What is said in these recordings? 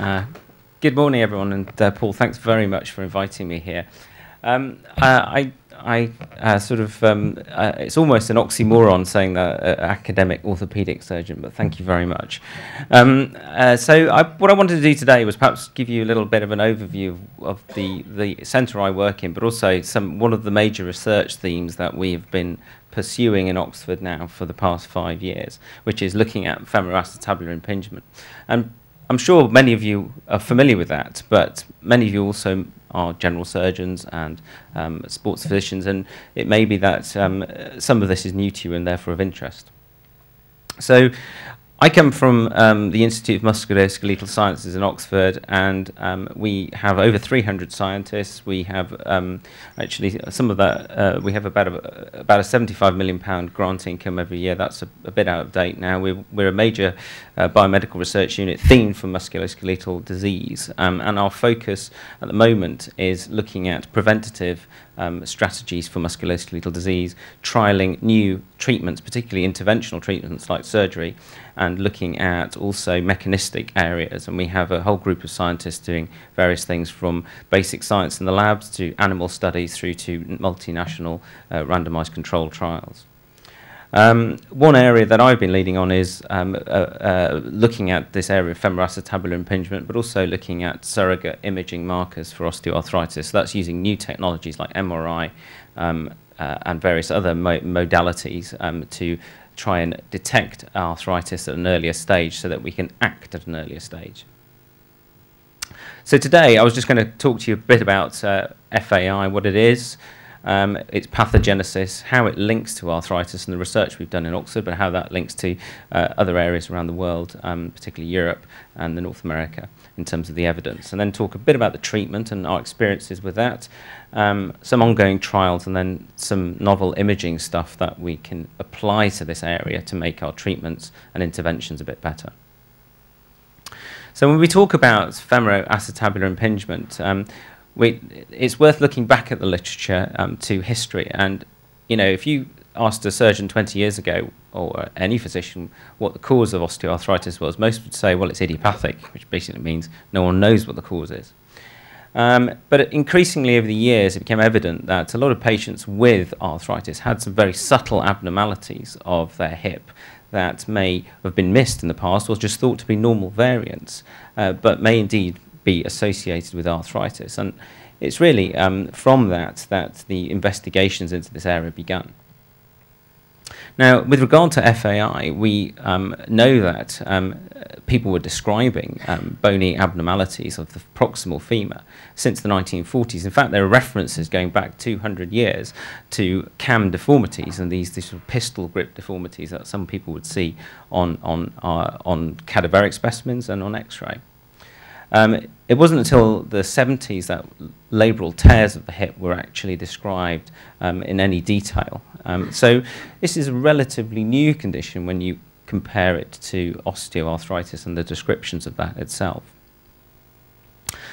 Uh, good morning, everyone, and uh, Paul, thanks very much for inviting me here. Um, uh, I, I uh, sort of, um, uh, it's almost an oxymoron saying that uh, academic orthopedic surgeon, but thank you very much. Um, so, I, what I wanted to do today was perhaps give you a little bit of an overview of, of the, the centre I work in, but also some one of the major research themes that we have been pursuing in Oxford now for the past five years, which is looking at femoroacetabular impingement. And I'm sure many of you are familiar with that, but many of you also are general surgeons and um, sports physicians, and it may be that um, some of this is new to you and therefore of interest. So I come from um, the Institute of Musculoskeletal Sciences in Oxford, and um, we have over 300 scientists. We have um, actually some of that. Uh, we have about a, about a 75 million pound grant income every year. That's a, a bit out of date now. We're, we're a major uh, biomedical research unit themed for musculoskeletal disease, um, and our focus at the moment is looking at preventative um, strategies for musculoskeletal disease, trialing new treatments, particularly interventional treatments like surgery, and looking at also mechanistic areas. And we have a whole group of scientists doing various things from basic science in the labs to animal studies through to multinational uh, randomized controlled trials. Um, one area that I've been leading on is um, uh, uh, looking at this area of femoroacetabular impingement, but also looking at surrogate imaging markers for osteoarthritis. So that's using new technologies like MRI um, uh, and various other mo modalities um, to try and detect arthritis at an earlier stage so that we can act at an earlier stage. So today I was just going to talk to you a bit about uh, FAI, what it is, um, its pathogenesis, how it links to arthritis, and the research we've done in Oxford, but how that links to uh, other areas around the world, um, particularly Europe and the North America, in terms of the evidence. And then talk a bit about the treatment and our experiences with that, um, some ongoing trials, and then some novel imaging stuff that we can apply to this area to make our treatments and interventions a bit better. So when we talk about femoroacetabular impingement, um, we, it's worth looking back at the literature um, to history. And, you know, if you asked a surgeon 20 years ago, or any physician, what the cause of osteoarthritis was, most would say, well, it's idiopathic, which basically means no one knows what the cause is. Um, but increasingly over the years, it became evident that a lot of patients with arthritis had some very subtle abnormalities of their hip that may have been missed in the past or just thought to be normal variants, uh, but may indeed be associated with arthritis. And it's really um, from that that the investigations into this area began. Now, with regard to FAI, we um, know that um, people were describing um, bony abnormalities of the proximal femur since the 1940s. In fact, there are references going back 200 years to cam deformities and these, these sort of pistol grip deformities that some people would see on, on, uh, on cadaveric specimens and on X-ray. Um, it wasn't until the 70s that labral tears of the hip were actually described um, in any detail. Um, so this is a relatively new condition when you compare it to osteoarthritis and the descriptions of that itself.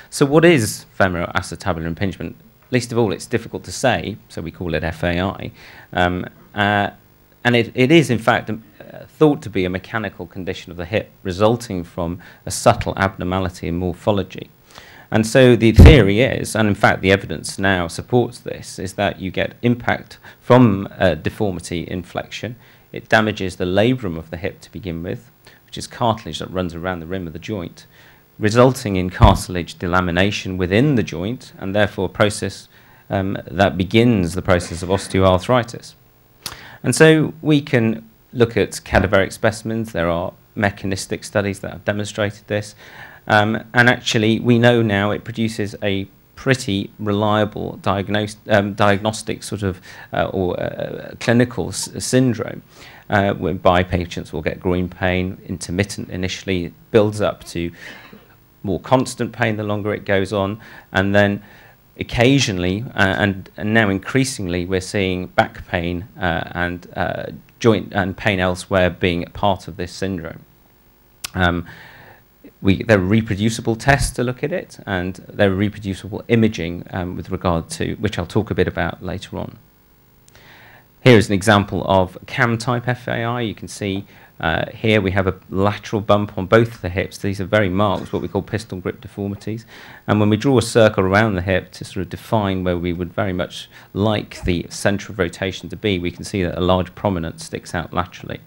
So what is femoral acetabular impingement? Least of all, it's difficult to say, so we call it FAI. Um, uh, and it, it is, in fact, thought to be a mechanical condition of the hip resulting from a subtle abnormality in morphology. And so the theory is, and in fact the evidence now supports this, is that you get impact from uh, deformity inflection. It damages the labrum of the hip to begin with, which is cartilage that runs around the rim of the joint, resulting in cartilage delamination within the joint, and therefore a process um, that begins the process of osteoarthritis. And so we can look at cadaveric specimens. There are mechanistic studies that have demonstrated this. Um, and actually, we know now it produces a pretty reliable um, diagnostic sort of uh, or uh, clinical syndrome. Uh, whereby patients will get groin pain, intermittent initially, builds up to more constant pain the longer it goes on, and then occasionally, uh, and, and, now increasingly, we're seeing back pain uh, and uh, joint and pain elsewhere being part of this syndrome. Um, we, there are reproducible tests to look at it, and there are reproducible imaging um, with regard to, which I'll talk a bit about later on. Here is an example of CAM type FAI. You can see Uh, here we have a lateral bump on both the hips. These are very marked, what we call pistol grip deformities. And when we draw a circle around the hip to sort of define where we would very much like the centre of rotation to be, we can see that a large prominence sticks out laterally.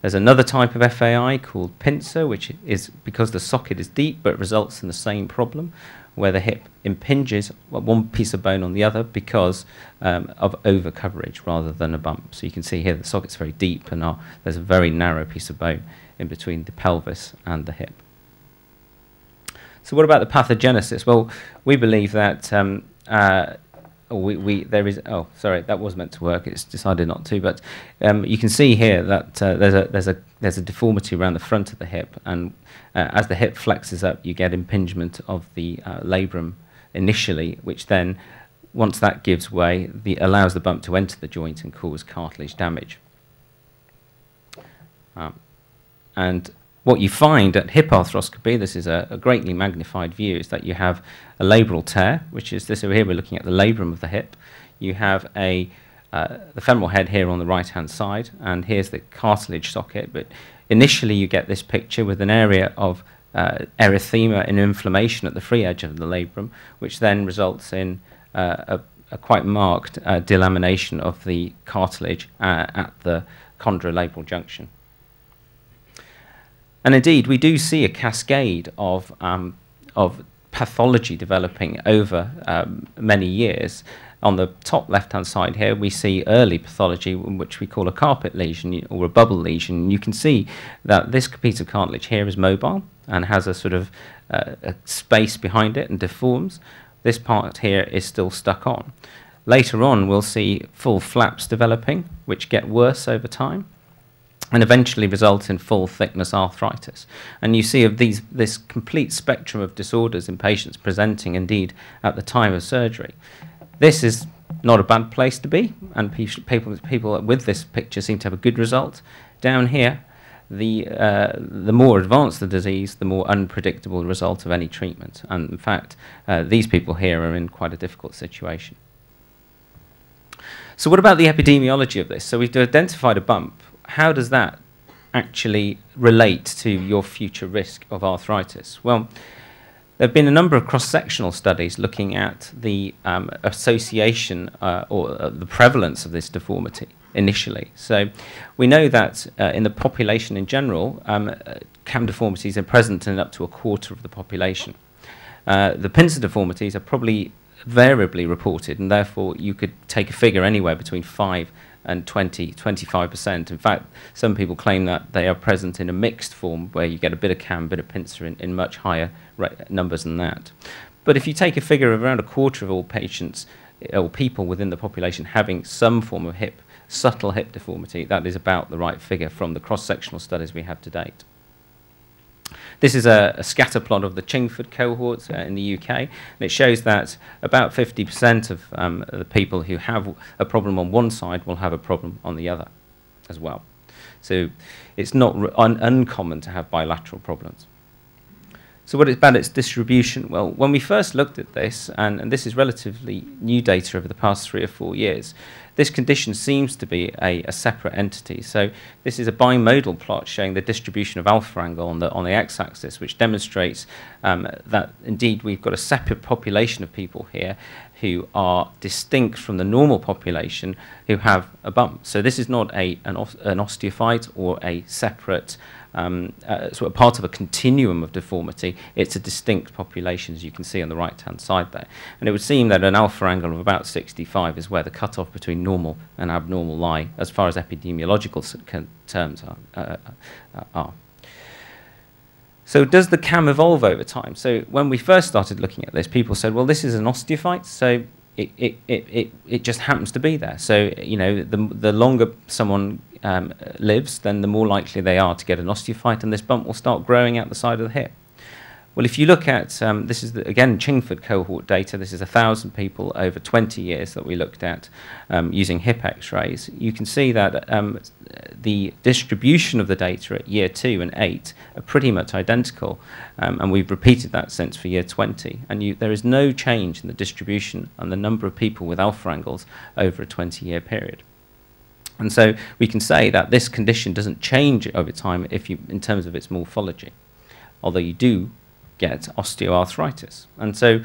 There's another type of FAI called pincer, which is because the socket is deep but results in the same problem, where the hip impinges one piece of bone on the other because um, of over coverage rather than a bump. So you can see here the socket's very deep and there's a very narrow piece of bone in between the pelvis and the hip. So what about the pathogenesis? Well, we believe that um, uh, we, we there is oh sorry that was meant to work. It's decided not to but um, you can see here that uh, there's a there's a there's a deformity around the front of the hip and uh, as the hip flexes up you get impingement of the uh, labrum initially which then once that gives way the allows the bump to enter the joint and cause cartilage damage. Um, and what you find at hip arthroscopy, this is a, a, greatly magnified view, is that you have a labral tear, which is this over here, we're looking at the labrum of the hip. You have a, uh, the femoral head here on the right-hand side, and here's the cartilage socket. But initially you get this picture with an area of uh, erythema and inflammation at the free edge of the labrum, which then results in uh, a, a, quite marked uh, delamination of the cartilage uh, at the chondrolabral junction. And indeed, we do see a cascade of, um, of pathology developing over um, many years. On the top left-hand side here, we see early pathology, which we call a carpet lesion or a bubble lesion. You can see that this piece of cartilage here is mobile and has a sort of uh, a space behind it and deforms. This part here is still stuck on. Later on, we'll see full flaps developing, which get worse over time and eventually result in full thickness arthritis. And you see of these this complete spectrum of disorders in patients presenting indeed at the time of surgery. This is not a bad place to be, and people people with this picture seem to have a good result. Down here, the uh, the more advanced the disease, the more unpredictable the result of any treatment. And in fact, uh, these people here are in quite a difficult situation. So, what about the epidemiology of this? So, we've identified a bump how does that actually relate to your future risk of arthritis? Well, there have been a number of cross-sectional studies looking at the um, association uh, or uh, the prevalence of this deformity initially. So we know that uh, in the population in general, um, uh, cam deformities are present in up to a quarter of the population. Uh, the pincer deformities are probably variably reported, and therefore you could take a figure anywhere between 5 and 20, 25%. In fact, some people claim that they are present in a mixed form where you get a bit of cam, a bit of pincer in, in much higher numbers than that. But if you take a figure of around a quarter of all patients or people within the population having some form of hip, subtle hip deformity, that is about the right figure from the cross-sectional studies we have to date. This is a, a scatter plot of the Chingford cohorts uh, in the UK, and it shows that about 50% of um, the people who have a problem on one side will have a problem on the other as well. So it's not un uncommon to have bilateral problems. So what about its distribution? Well, when we first looked at this, and, and, this is relatively new data over the past three or four years, this condition seems to be a, a separate entity. So this is a bimodal plot showing the distribution of alpha angle on the, on the x-axis, which demonstrates um, that indeed we've got a separate population of people here who are distinct from the normal population who have a bump. So this is not a, an, an osteophyte or a separate um, uh, sort of part of a continuum of deformity. It's a distinct population, as you can see on the right-hand side there. And it would seem that an alpha angle of about 65 is where the cutoff between normal and abnormal lie, as far as epidemiological terms are. Uh, uh, are. So does the CAM evolve over time? So when we first started looking at this, people said, well, this is an osteophyte, so it, it, it, it, just happens to be there. So, you know, the, the longer someone um, lives, then the more likely they are to get an osteophyte, and this bump will start growing out the side of the hip. Well, if you look at, um, this is the, again Chingford cohort data, this is 1,000 people over 20 years that we looked at um, using hip x-rays, you can see that um, the distribution of the data at year two and eight are pretty much identical, um, and we've repeated that since for year 20, and you, there is no change in the distribution and the number of people with alpha angles over a 20-year period. And so we can say that this condition doesn't change over time if you, in terms of its morphology, although you do get osteoarthritis. And so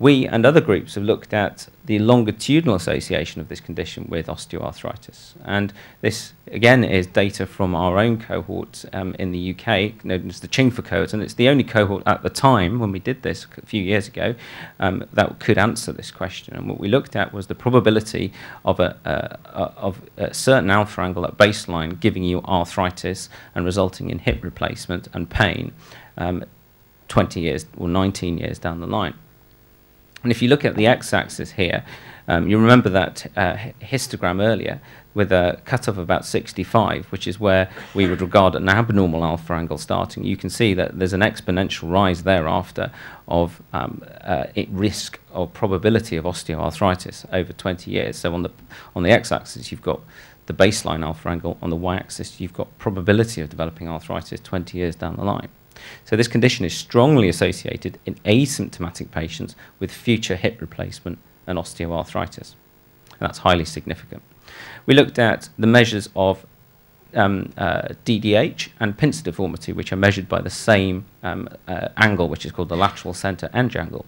we and other groups have looked at the longitudinal association of this condition with osteoarthritis. And this, again, is data from our own cohort um, in the UK, known as the Chingford cohort. And it's the only cohort at the time, when we did this a few years ago, um, that could answer this question. And what we looked at was the probability of a, uh, of a certain alpha angle at baseline giving you arthritis and resulting in hip replacement and pain um, 20 years or 19 years down the line. And if you look at the x-axis here, um, you remember that uh, histogram earlier with a cutoff of about 65, which is where we would regard an abnormal alpha angle starting. You can see that there's an exponential rise thereafter of um, uh, risk or probability of osteoarthritis over 20 years. So on the on the x-axis, you've got the baseline alpha angle. On the y-axis, you've got probability of developing arthritis 20 years down the line. So this condition is strongly associated in asymptomatic patients with future hip replacement and osteoarthritis. And that's highly significant. We looked at the measures of um, uh, DDH and pincer deformity, which are measured by the same um, uh, angle, which is called the lateral center angle.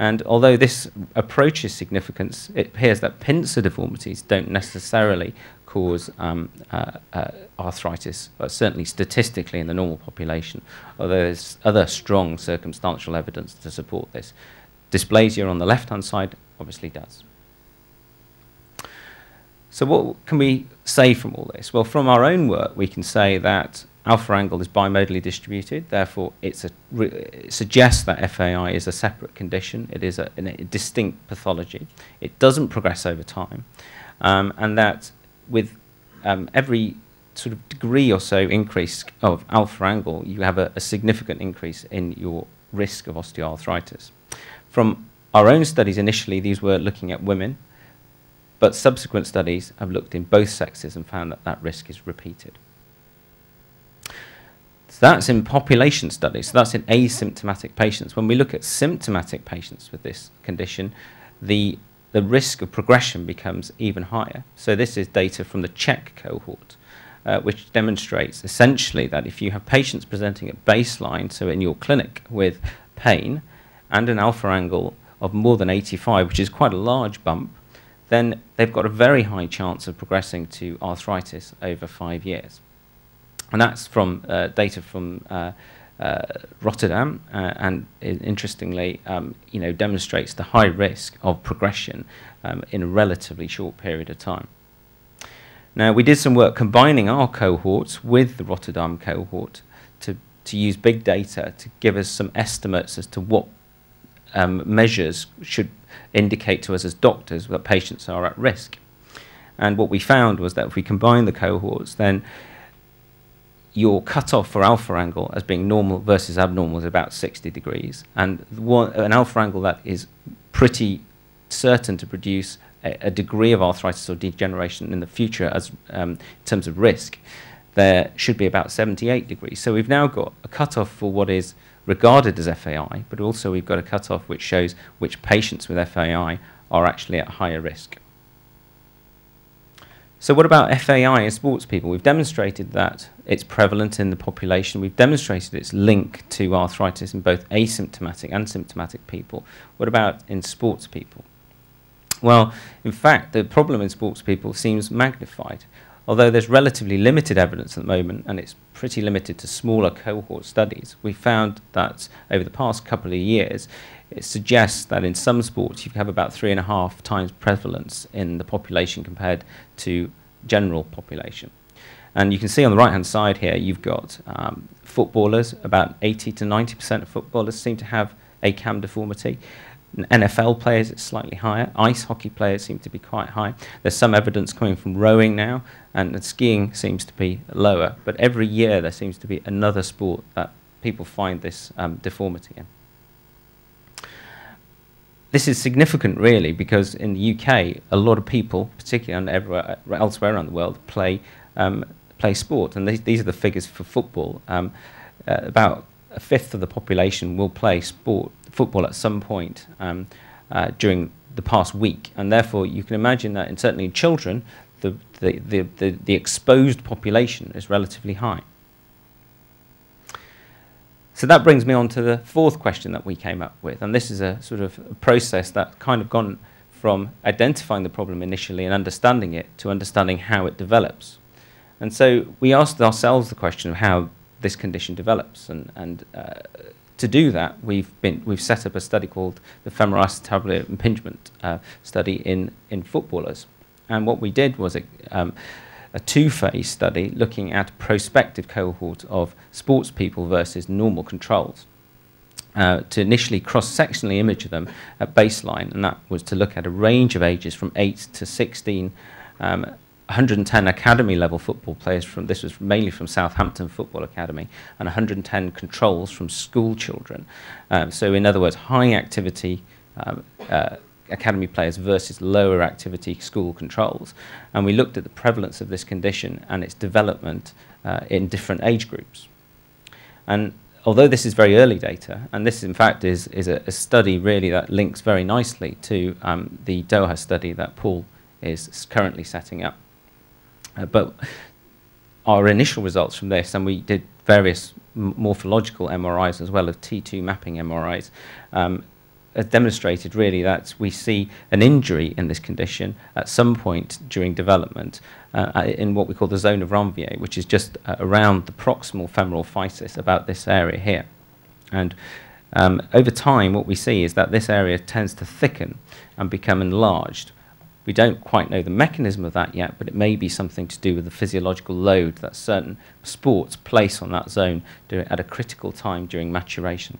And although this approaches significance, it appears that pincer deformities don't necessarily cause um, uh, uh, arthritis, certainly statistically in the normal population, although there's other strong circumstantial evidence to support this. Dysplasia on the left-hand side obviously does. So what can we say from all this? Well, from our own work, we can say that alpha angle is bimodally distributed, therefore it suggests that FAI is a separate condition, it is a, a distinct pathology, it doesn't progress over time, um, and that with um, every sort of degree or so increase of alpha angle, you have a, a significant increase in your risk of osteoarthritis. From our own studies initially, these were looking at women, but subsequent studies have looked in both sexes and found that that risk is repeated. That's in population studies, so that's in asymptomatic patients. When we look at symptomatic patients with this condition, the the risk of progression becomes even higher. So this is data from the CHECK cohort, uh, which demonstrates essentially that if you have patients presenting at baseline, so in your clinic with pain and an alpha angle of more than 85, which is quite a large bump, then they've got a very high chance of progressing to arthritis over five years. And that's from uh, data from uh, uh, Rotterdam, and interestingly, um, you know, demonstrates the high risk of progression um, in a relatively short period of time. Now, we did some work combining our cohorts with the Rotterdam cohort to, to use big data to give us some estimates as to what um, measures should indicate to us as doctors that patients are at risk. And what we found was that if we combine the cohorts, then your cutoff for alpha angle as being normal versus abnormal is about 60 degrees. And one, an alpha angle that is pretty certain to produce a, a, degree of arthritis or degeneration in the future as um, in terms of risk, there should be about 78 degrees. So we've now got a cutoff for what is regarded as FAI, but also we've got a cutoff which shows which patients with FAI are actually at higher risk. So what about FAI in sports people? We've demonstrated that it's prevalent in the population. We've demonstrated its link to arthritis in both asymptomatic and symptomatic people. What about in sports people? Well, in fact, the problem in sports people seems magnified. Although there's relatively limited evidence at the moment, and it's pretty limited to smaller cohort studies, we found that over the past couple of years, it suggests that in some sports you have about three and a half times prevalence in the population compared to general population. And you can see on the right-hand side here, you've got um, footballers, about 80 to 90% of footballers seem to have a cam deformity. NFL players, it's slightly higher. Ice hockey players seem to be quite high. There's some evidence coming from rowing now, and skiing seems to be lower. But every year there seems to be another sport that people find this um, deformity in this is significant, really, because in the UK, a lot of people, particularly and everywhere elsewhere around the world, play um, play sport, and these, these are the figures for football. Um, uh, about a fifth of the population will play sport football at some point um, uh, during the past week, and therefore you can imagine that, in certainly in children, the, the, the, the, the exposed population is relatively high. So that brings me on to the fourth question that we came up with, and this is a sort of process that kind of gone from identifying the problem initially and understanding it to understanding how it develops. And so we asked ourselves the question of how this condition develops, and, and uh, to do that, we've been we've set up a study called the femoral acetabular impingement uh, study in in footballers, and what we did was um, a two-phase study looking at a prospective cohort of sports people versus normal controls. Uh, to initially cross-sectionally image them at baseline, and that was to look at a range of ages from 8 to 16, um, 110 academy level football players from this was mainly from Southampton Football Academy, and 110 controls from school children. Um, so, in other words, high activity um, uh, academy players versus lower activity school controls. And we looked at the prevalence of this condition and its development uh, in different age groups. And although this is very early data, and this in fact is, is a, a study really that links very nicely to um, the Doha study that Paul is currently setting up. Uh, but our initial results from this, and we did various morphological MRIs as well as T2 mapping MRIs, um, has demonstrated really that we see an injury in this condition at some point during development uh, in what we call the zone of Ranvier, which is just uh, around the proximal femoral physis, about this area here. And um, over time, what we see is that this area tends to thicken and become enlarged. We don't quite know the mechanism of that yet, but it may be something to do with the physiological load that certain sports place on that zone at a critical time during maturation.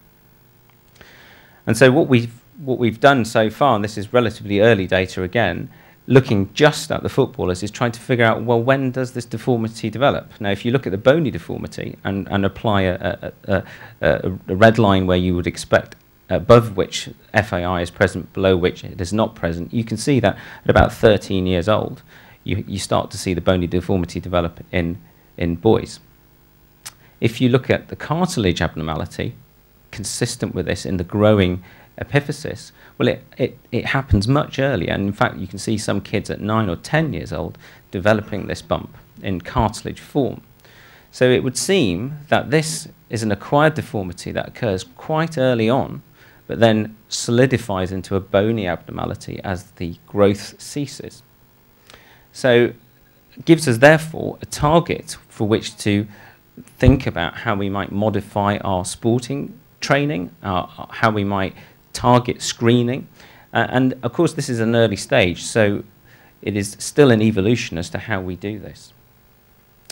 And so what we've, what we've done so far, and this is relatively early data again, looking just at the footballers is trying to figure out, well, when does this deformity develop? Now, if you look at the bony deformity and, and apply a, a, a, a red line where you would expect above which FAI is present, below which it is not present, you can see that at about 13 years old, you, you start to see the bony deformity develop in, in boys. If you look at the cartilage abnormality, consistent with this in the growing epiphysis, well, it, it, it happens much earlier. And in fact, you can see some kids at 9 or 10 years old developing this bump in cartilage form. So it would seem that this is an acquired deformity that occurs quite early on, but then solidifies into a bony abnormality as the growth ceases. So gives us, therefore, a target for which to think about how we might modify our sporting training, uh, how we might target screening. Uh, and of course, this is an early stage, so it is still an evolution as to how we do this.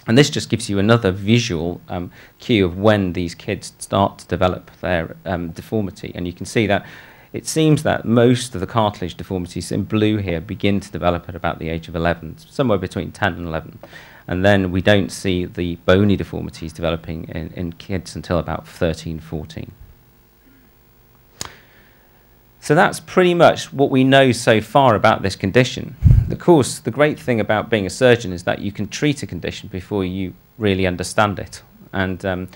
And this just gives you another visual um, cue of when these kids start to develop their um, deformity. And you can see that it seems that most of the cartilage deformities in blue here begin to develop at about the age of 11, somewhere between 10 and 11. And then we don't see the bony deformities developing in, in kids until about 13, 14. So that's pretty much what we know so far about this condition. Of course, the great thing about being a surgeon is that you can treat a condition before you really understand it. And um,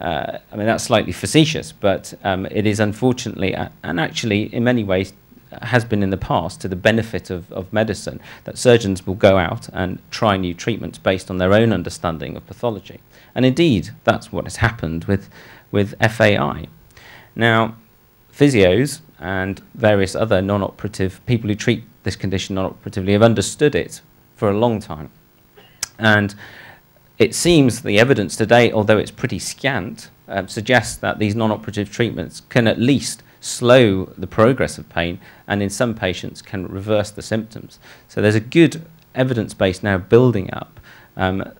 uh, I mean, that's slightly facetious, but um, it is unfortunately, uh, and actually in many ways has been in the past to the benefit of, of medicine, that surgeons will go out and try new treatments based on their own understanding of pathology. And indeed, that's what has happened with, with FAI. Now, physios and various other non-operative people who treat this condition non-operatively have understood it for a long time. And it seems the evidence today, although it's pretty scant, um, suggests that these non-operative treatments can at least slow the progress of pain and in some patients can reverse the symptoms. So there's a good evidence base now building up um,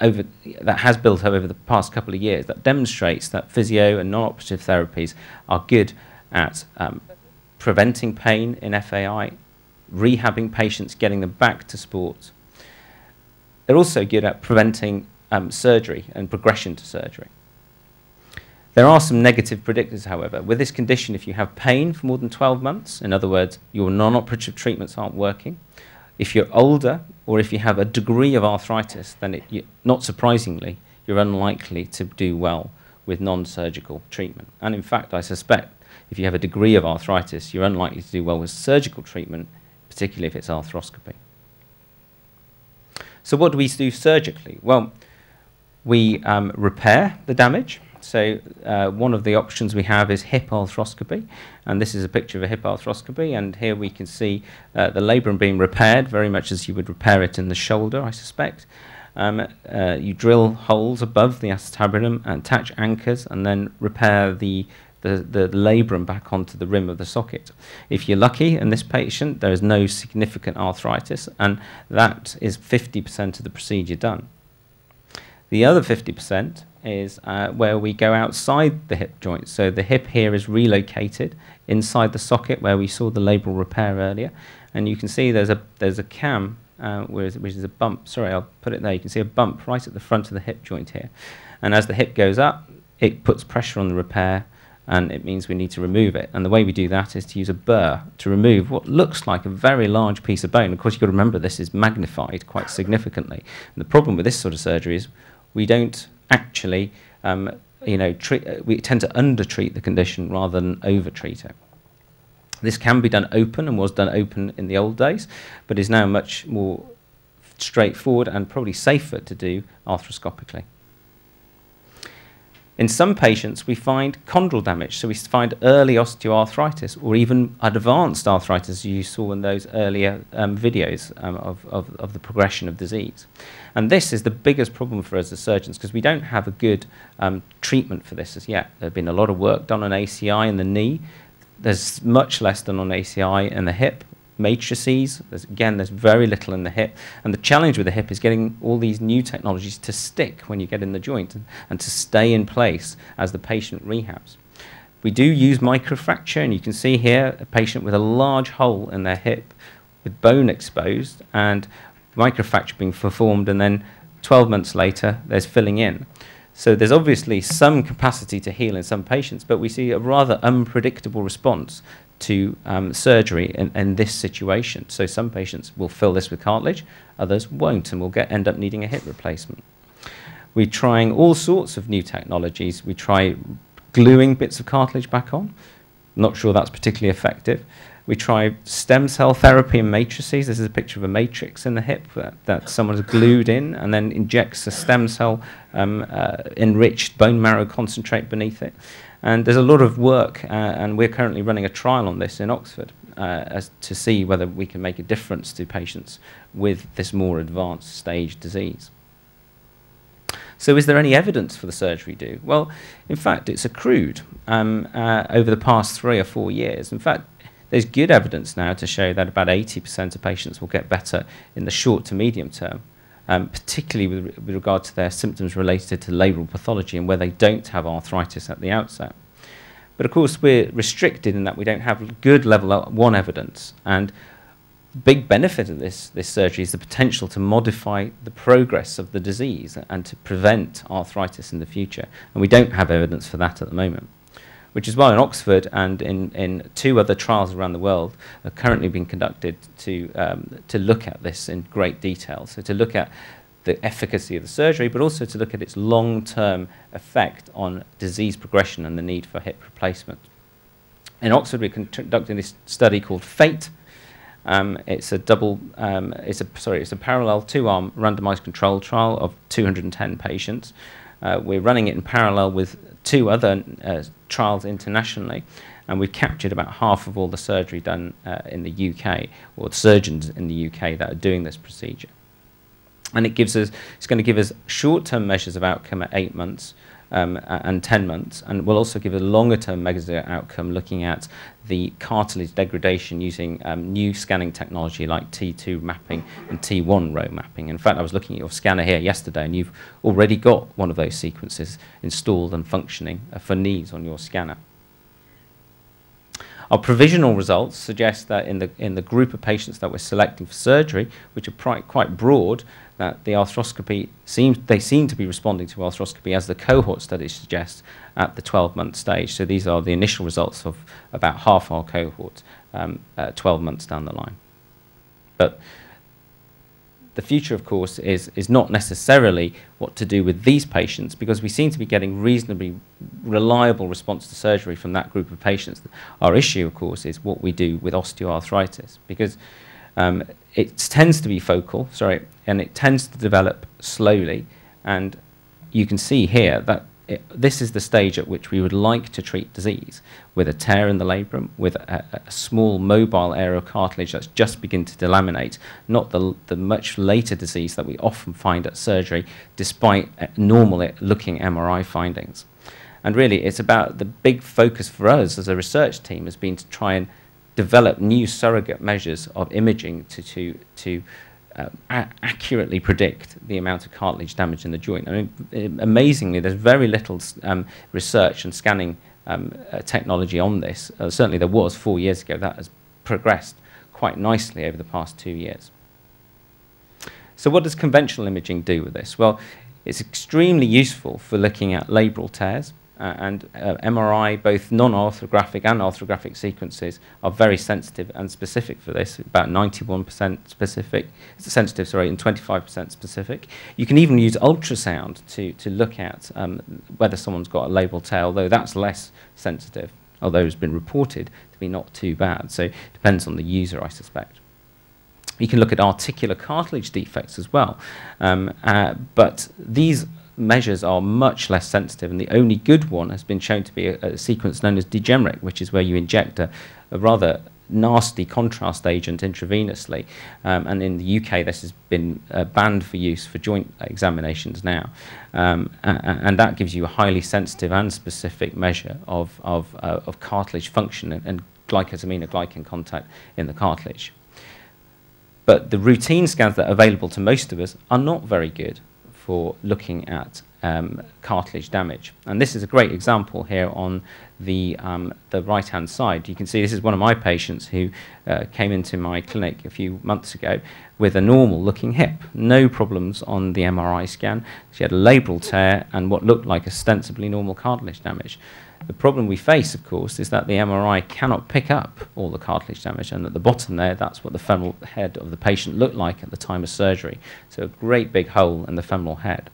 over, that has built up over the past couple of years that demonstrates that physio and non-operative therapies are good at um, preventing pain in FAI, rehabbing patients, getting them back to sport. They're also good at preventing um, surgery and progression to surgery. There are some negative predictors, however. With this condition, if you have pain for more than 12 months, in other words, your non operative treatments aren't working, if you're older or if you have a degree of arthritis, then it, you, not surprisingly, you're unlikely to do well with non surgical treatment. And in fact, I suspect if you have a degree of arthritis, you're unlikely to do well with surgical treatment, particularly if it's arthroscopy. So what do we do surgically? Well, we um, repair the damage. So uh, one of the options we have is hip arthroscopy, and this is a picture of a hip arthroscopy, and here we can see uh, the labrum being repaired, very much as you would repair it in the shoulder, I suspect. Um, uh, you drill holes above the acetabulum and attach anchors, and then repair the the, the labrum back onto the rim of the socket. If you're lucky in this patient, there is no significant arthritis, and that is 50% of the procedure done. The other 50% is uh, where we go outside the hip joint. So the hip here is relocated inside the socket where we saw the labral repair earlier. And you can see there's a, there's a cam, uh, which is a bump. Sorry, I'll put it there. You can see a bump right at the front of the hip joint here. And as the hip goes up, it puts pressure on the repair and it means we need to remove it. And the way we do that is to use a burr to remove what looks like a very large piece of bone. Of course, you've got to remember this is magnified quite significantly. And the problem with this sort of surgery is we don't actually, um, you know, treat, uh, we tend to undertreat the condition rather than overtreat it. This can be done open and was done open in the old days, but is now much more straightforward and probably safer to do arthroscopically. In some patients, we find chondral damage, so we find early osteoarthritis or even advanced arthritis, as you saw in those earlier um, videos um, of, of, of, the progression of disease. And this is the biggest problem for us as surgeons because we don't have a good um, treatment for this as yet. There has been a lot of work done on ACI in the knee. There's much less done on ACI in the hip matrices. There's, again, there's very little in the hip. And the challenge with the hip is getting all these new technologies to stick when you get in the joint and, and to stay in place as the patient rehabs. We do use microfracture, and you can see here a patient with a large hole in their hip with bone exposed and microfracture being performed, and then 12 months later, there's filling in. So there's obviously some capacity to heal in some patients, but we see a rather unpredictable response to um, surgery in, in, this situation. So some patients will fill this with cartilage, others won't, and will get, end up needing a hip replacement. We're trying all sorts of new technologies. We try gluing bits of cartilage back on. Not sure that's particularly effective. We try stem cell therapy and matrices. This is a picture of a matrix in the hip that, that someone has glued in and then injects a stem cell um, uh, enriched bone marrow concentrate beneath it. And there's a lot of work, uh, and we're currently running a trial on this in Oxford uh, as to see whether we can make a difference to patients with this more advanced stage disease. So is there any evidence for the surgery do? Well, in fact, it's accrued um, uh, over the past three or four years. In fact, there's good evidence now to show that about 80% of patients will get better in the short to medium term um, particularly with, with regard to their symptoms related to labral pathology and where they don't have arthritis at the outset. But of course, we're restricted in that we don't have good level one evidence. And the big benefit of this, this surgery is the potential to modify the progress of the disease and to prevent arthritis in the future. And we don't have evidence for that at the moment which is why in Oxford and in, in two other trials around the world are currently being conducted to, um, to look at this in great detail. So to look at the efficacy of the surgery, but also to look at its long-term effect on disease progression and the need for hip replacement. In Oxford, we're conducting this study called FAIT. Um, it's a double, um, it's a sorry, it's a parallel two-arm randomized control trial of 210 patients. Uh, we're running it in parallel with two other uh, trials internationally, and we've captured about half of all the surgery done uh, in the UK, or the surgeons in the UK that are doing this procedure. And it gives us, it's going to give us short-term measures of outcome at eight months, um, and 10 months, and we'll also give a longer term measure outcome looking at the cartilage degradation using um, new scanning technology like T2 mapping and T1 rho mapping. In fact, I was looking at your scanner here yesterday, and you've already got one of those sequences installed and functioning uh, for knees on your scanner. Our provisional results suggest that in the, in the group of patients that we're selecting for surgery, which are quite broad, that the arthroscopy seems, they seem to be responding to arthroscopy as the cohort study suggests at the 12-month stage. So these are the initial results of about half our cohort um, uh, 12 months down the line. But the future, of course, is, is not necessarily what to do with these patients because we seem to be getting reasonably reliable response to surgery from that group of patients. Our issue, of course, is what we do with osteoarthritis because Um, it tends to be focal, sorry, and it tends to develop slowly. And you can see here that it, this is the stage at which we would like to treat disease with a tear in the labrum, with a, a small mobile area of cartilage that's just beginning to delaminate, not the, the much later disease that we often find at surgery, despite uh, normal looking MRI findings. And really, it's about the big focus for us as a research team has been to try and develop new surrogate measures of imaging to, to, to uh, accurately predict the amount of cartilage damage in the joint. I mean, amazingly, there's very little um, research and scanning um, uh, technology on this. Uh, certainly, there was four years ago. That has progressed quite nicely over the past two years. So, what does conventional imaging do with this? Well, it's extremely useful for looking at labral tears. Uh, and uh, MRI, both non-arthrographic and orthographic sequences, are very sensitive and specific for this. About 91% specific, sensitive, sorry, and 25% specific. You can even use ultrasound to to look at um, whether someone's got a labral tear, though that's less sensitive. Although it's been reported to be not too bad, so it depends on the user, I suspect. You can look at articular cartilage defects as well, um, uh, but these measures are much less sensitive, and the only good one has been shown to be a, a sequence known as dGEMRIC, which is where you inject a, a rather nasty contrast agent intravenously. Um, and in the UK, this has been uh, banned for use for joint examinations now. Um, and that gives you a highly sensitive and specific measure of, of, uh, of cartilage function and, and glycosaminoglycan contact in the cartilage. But the routine scans that are available to most of us are not very good for looking at um, cartilage damage. And this is a great example here on the, um, the right-hand side. You can see this is one of my patients who uh, came into my clinic a few months ago with a normal-looking hip, no problems on the MRI scan. She had a labral tear and what looked like ostensibly normal cartilage damage. The problem we face, of course, is that the MRI cannot pick up all the cartilage damage, and at the bottom there, that's what the femoral head of the patient looked like at the time of surgery. So a great big hole in the femoral head.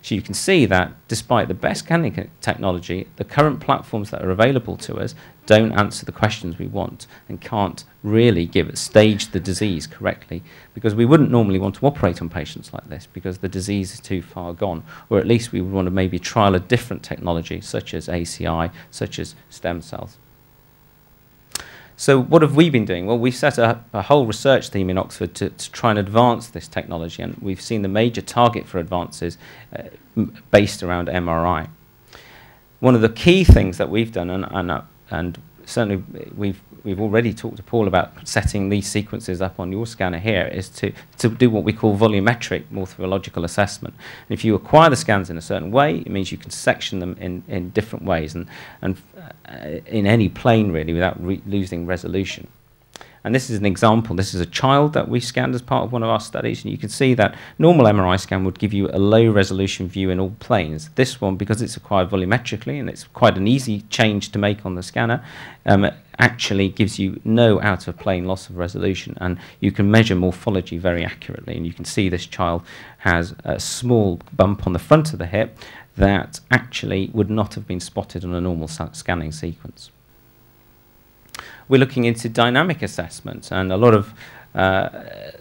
So you can see that despite the best scanning technology, the current platforms that are available to us don't answer the questions we want and can't really give stage the disease correctly because we wouldn't normally want to operate on patients like this because the disease is too far gone or at least we would want to maybe trial a different technology such as ACI, such as stem cells. So what have we been doing? Well, we've set up a whole research team in Oxford to, to, try and advance this technology, and we've seen the major target for advances uh, based around MRI. One of the key things that we've done, and, and, uh, and certainly we've we've already talked to Paul about setting these sequences up on your scanner here, is to, to do what we call volumetric morphological assessment. And if you acquire the scans in a certain way, it means you can section them in, in different ways and, and uh, in any plane really without re losing resolution. And this is an example. This is a child that we scanned as part of one of our studies. And you can see that normal MRI scan would give you a low resolution view in all planes. This one, because it's acquired volumetrically and it's quite an easy change to make on the scanner, um, actually gives you no out of plane loss of resolution. And you can measure morphology very accurately. And you can see this child has a small bump on the front of the hip that actually would not have been spotted on a normal scanning sequence we're looking into dynamic assessment, and a lot of uh,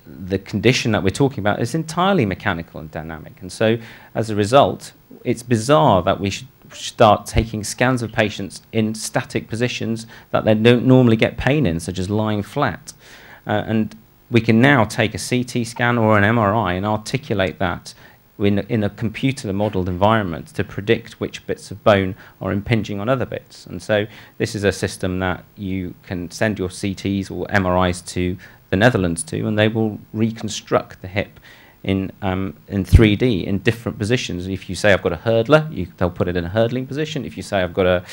the condition that we're talking about is entirely mechanical and dynamic. And so, as a result, it's bizarre that we should start taking scans of patients in static positions that they don't normally get pain in, such as lying flat. Uh, and we can now take a CT scan or an MRI and articulate that in a, in a computer modeled environment to predict which bits of bone are impinging on other bits. And so this is a system that you can send your CTs or MRIs to the Netherlands to, and they will reconstruct the hip in um, in 3D in different positions. If you say I've got a hurdler, you, they'll put it in a hurdling position. If you say I've got a,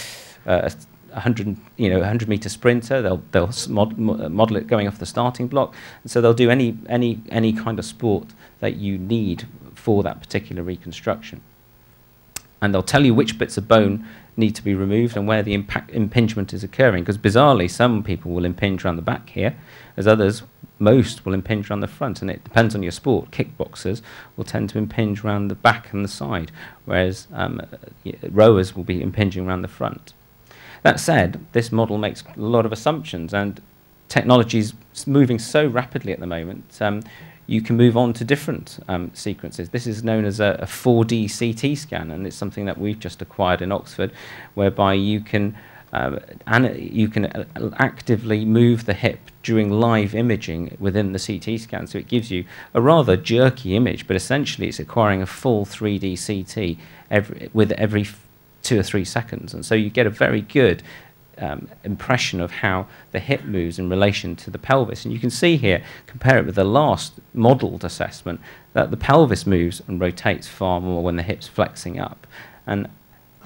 a 100 you know 100 meter sprinter, they'll they'll mod, model it going off the starting block. And so they'll do any any any kind of sport that you need for that particular reconstruction. And they'll tell you which bits of bone need to be removed and where the impact, impingement is occurring. Because bizarrely, some people will impinge around the back here, as others, most will impinge around the front. And it depends on your sport. Kickboxers will tend to impinge around the back and the side, whereas um, rowers will be impinging around the front. That said, this model makes a lot of assumptions, and technology is moving so rapidly at the moment, um, you can move on to different um, sequences. This is known as a, a 4D CT scan, and it's something that we've just acquired in Oxford, whereby you can um, and you can uh, actively move the hip during live imaging within the CT scan. So it gives you a rather jerky image, but essentially it's acquiring a full 3D CT every, with every two or three seconds. And so you get a very good um, impression of how the hip moves in relation to the pelvis. And you can see here, compare it with the last modeled assessment, that the pelvis moves and rotates far more when the hip's flexing up. And,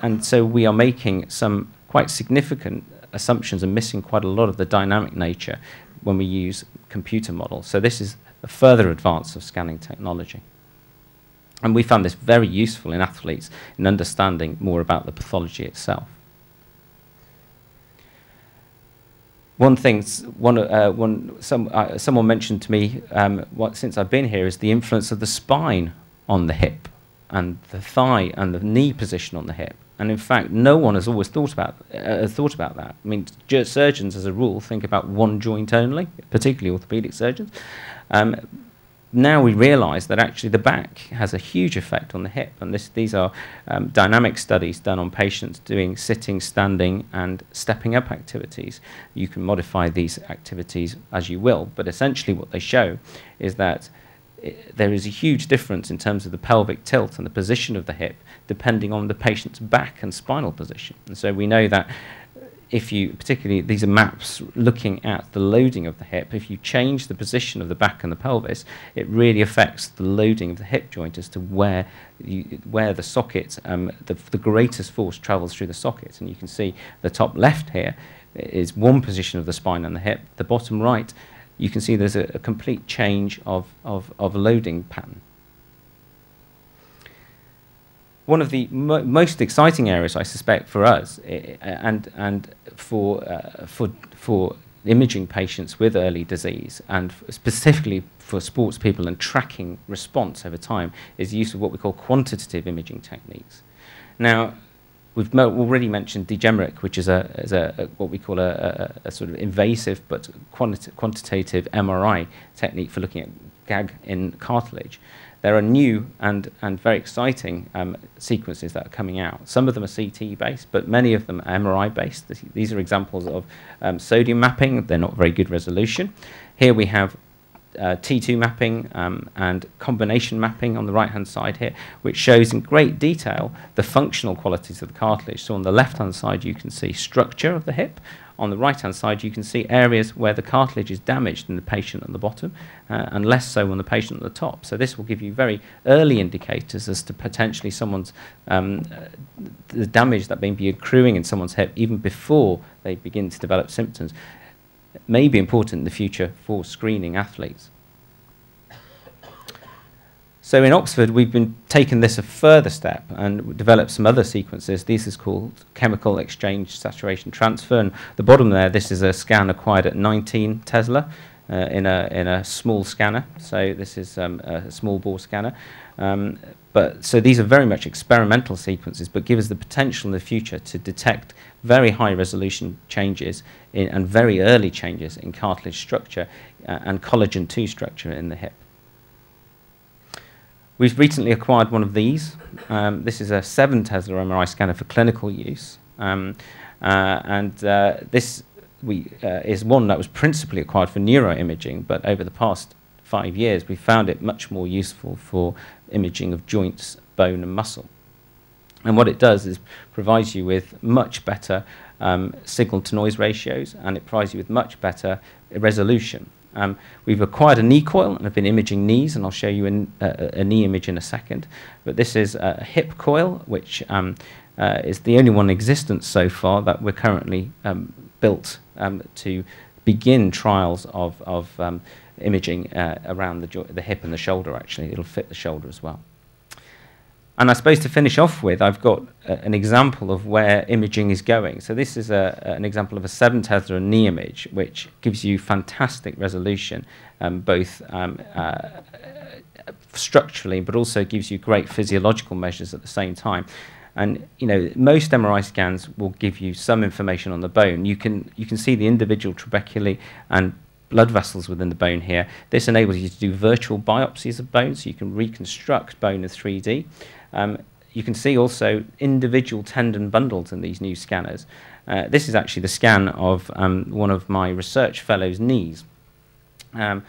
and so we are making some quite significant assumptions and missing quite a lot of the dynamic nature when we use computer models. So this is a further advance of scanning technology. And we found this very useful in athletes in understanding more about the pathology itself. One thing, one, uh, one, some, uh, someone mentioned to me um, what, since I've been here is the influence of the spine on the hip and the thigh and the knee position on the hip. And in fact, no one has always thought about uh, thought about that. I mean, surgeons, as a rule, think about one joint only, particularly orthopedic surgeons. Um, now we realise that actually the back has a huge effect on the hip, and this, these are um, dynamic studies done on patients doing sitting, standing, and stepping up activities. You can modify these activities as you will, but essentially what they show is that it, there is a huge difference in terms of the pelvic tilt and the position of the hip depending on the patient's back and spinal position. And so we know that if you, particularly these are maps looking at the loading of the hip, if you change the position of the back and the pelvis, it really affects the loading of the hip joint as to where you, where the socket, um, the, the greatest force travels through the socket. And you can see the top left here is one position of the spine and the hip. The bottom right, you can see there's a, a complete change of, of, of loading pattern one of the mo most exciting areas, I suspect, for us and, and for, uh, for, for imaging patients with early disease and specifically for sports people and tracking response over time is the use of what we call quantitative imaging techniques. Now, we've already mentioned dGEMRIC, which is, a, is a, a what we call a, a, a, sort of invasive but quanti quantitative MRI technique for looking at GAG in cartilage there are new and, and very exciting um, sequences that are coming out. Some of them are CT based, but many of them are MRI based. These are examples of um, sodium mapping. They're not very good resolution. Here we have uh, T2 mapping um, and combination mapping on the right hand side here, which shows in great detail the functional qualities of the cartilage. So on the left hand side, you can see structure of the hip. On the right-hand side, you can see areas where the cartilage is damaged in the patient at the bottom uh, and less so on the patient at the top. So this will give you very early indicators as to potentially someone's um, the damage that may be accruing in someone's hip even before they begin to develop symptoms. It may be important in the future for screening athletes. So in Oxford, we've been taking this a further step and developed some other sequences. This is called chemical exchange saturation transfer. And the bottom there, this is a scan acquired at 19 Tesla uh, in, a, in a small scanner. So this is um, a small bore scanner. Um, but so these are very much experimental sequences, but give us the potential in the future to detect very high resolution changes in, and very early changes in cartilage structure uh, and collagen 2 structure in the hip. We've recently acquired one of these. Um, this is a 7 Tesla MRI scanner for clinical use. Um, uh, and uh, this we, uh, is one that was principally acquired for neuroimaging, but over the past five years, we found it much more useful for imaging of joints, bone, and muscle. And what it does is provides you with much better um, signal to noise ratios, and it provides you with much better resolution. Um, we've acquired a knee coil and have been imaging knees, and I'll show you an, uh, a knee image in a second. But this is a hip coil, which um, uh, is the only one in existence so far that we're currently um, built um, to begin trials of, of um, imaging uh, around the, the hip and the shoulder, actually. It'll fit the shoulder as well. And I suppose to finish off with, I've got a, an example of where imaging is going. So this is a, an example of a 7 Tesla knee image, which gives you fantastic resolution, um, both um, uh, structurally, but also gives you great physiological measures at the same time. And you know, most MRI scans will give you some information on the bone. You can you can see the individual trabeculae and blood vessels within the bone here. This enables you to do virtual biopsies of bone, so you can reconstruct bone in 3D. Um, you can see also individual tendon bundles in these new scanners. Uh, this is actually the scan of um, one of my research fellows' knees. Um,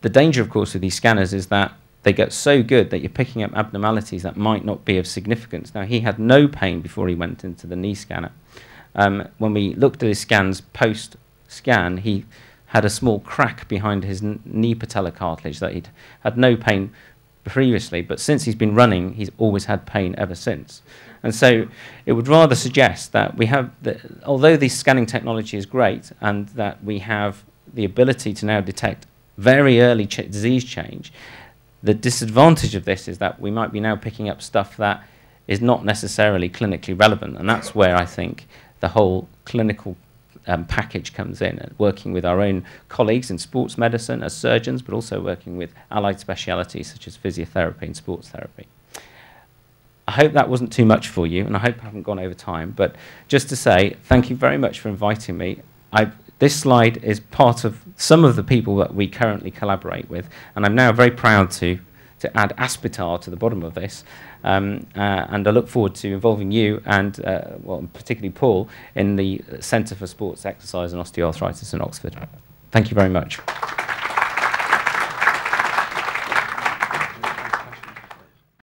the danger, of course, with these scanners is that they get so good that you're picking up abnormalities that might not be of significance. Now, he had no pain before he went into the knee scanner. Um, when we looked at his scans post scan, he had a small crack behind his knee patella cartilage that he'd had no pain previously, but since he's been running, he's always had pain ever since. And so it would rather suggest that we have, the, although the scanning technology is great and that we have the ability to now detect very early ch disease change, the disadvantage of this is that we might be now picking up stuff that is not necessarily clinically relevant. And that's where I think the whole clinical um, package comes in, working with our own colleagues in sports medicine as surgeons, but also working with allied specialities such as physiotherapy and sports therapy. I hope that wasn't too much for you, and I hope I haven't gone over time. But just to say, thank you very much for inviting me. I've, this slide is part of some of the people that we currently collaborate with, and I'm now very proud to, to add Aspetar to the bottom of this. Um, uh, and I look forward to involving you and, uh, well, particularly Paul, in the Centre for Sports Exercise and Osteoarthritis in Oxford. Thank you very much.